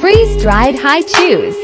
Freeze-dried high chews.